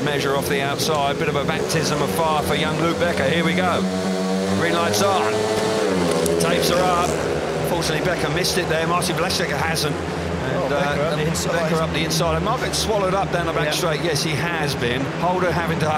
good measure off the outside. Bit of a baptism of fire for young Luke Becker. Here we go. Green lights on. Tapes are up. Fortunately, Becker missed it there. Martin Vaculik hasn't. And, oh, Becker, uh, up the inside. Becker up the inside. And Margaret swallowed up down the back straight. Yes, he has been. Holder having to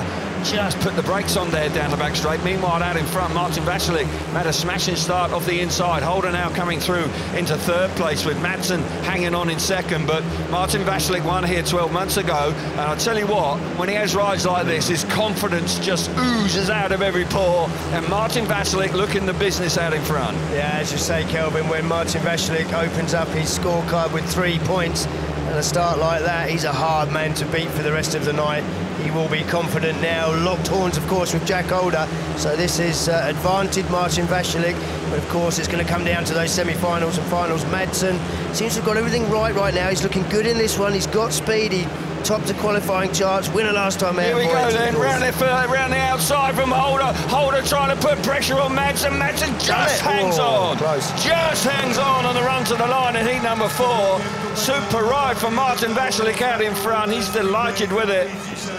just put the brakes on there down the back straight. Meanwhile, out in front, Martin Vaculik made a smashing start off the inside. Holder now coming through into third place with Madsen hanging on in second. But Martin Vaculik won here 12 months ago. And I'll tell you what, when he has rides like this, his confidence just oozes out of every pore. And Martin Vaculik looking the business out in front. Yeah, as you say, Kelvin, when Martin Vaculik opens up his scorecard with three points, and a start like that, he's a hard man to beat for the rest of the night. He will be confident now. Locked horns, of course, with Jack Holder. So this is uh, advantage Martin Vaculik. But of course, it's going to come down to those semi-finals and finals. Madsen seems to have got everything right right now. He's looking good in this one. He's got speed. He top to qualifying charts, winner last time out. Here we go then, round the, round the outside from Holder. Holder trying to put pressure on Madsen. Madsen just hangs oh, on. Close. Just hangs on on the run to the line in heat number four. Super ride for Martin Vaculik out in front. He's delighted with it,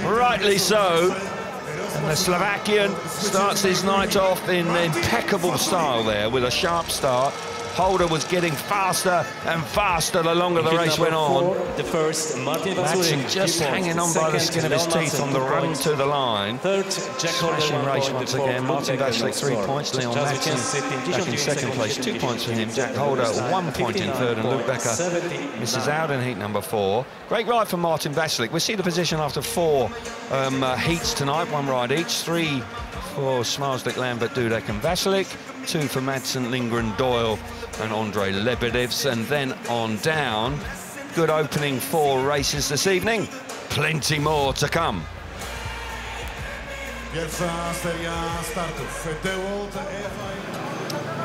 rightly so. And the Slovakian starts his night off in impeccable style there with a sharp start. Holder was getting faster and faster the longer the race went on. The first, Martin just hanging on by the skin of his teeth on the run to the line. Third, Jack Smashing race once again. Martin Vaculik three points. Leon Madsen back in second place, two points for him. Jack Holder one point in third, and Luke Becker misses out in heat number four. Great ride for Martin Vaculik. We see the position after four um, uh, heats tonight, one ride each. Three for Zmarzlik, Lambert, Dudek and Vaculik. Two for Madsen, Lindgren, Doyle and Andre Lebedevs, and then on down. Good opening four races this evening. Plenty more to come.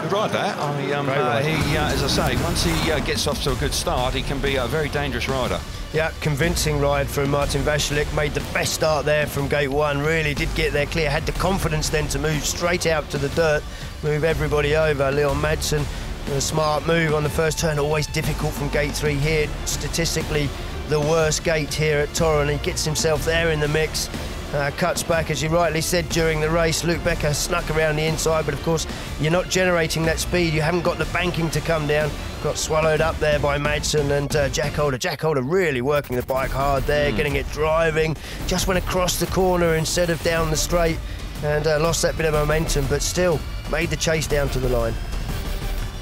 Good ride that. I, um, uh, he, uh, as I say, once he uh, gets off to a good start, he can be a very dangerous rider. Yeah, convincing ride from Martin Vaculik. Made the best start there from gate one. Really did get there clear. Had the confidence then to move straight out to the dirt, move everybody over. Leon Madsen a smart move on the first turn, always difficult from gate three here. Statistically, the worst gate here at Torun. He gets himself there in the mix. Uh, cuts back, as you rightly said during the race. Luke Becker snuck around the inside, but of course, you're not generating that speed. You haven't got the banking to come down. Got swallowed up there by Madsen and uh, Jack Holder. Jack Holder really working the bike hard there, mm. getting it driving. Just went across the corner instead of down the straight and uh, lost that bit of momentum, but still made the chase down to the line.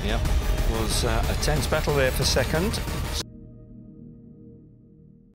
Yep, was uh, a tense battle there for second.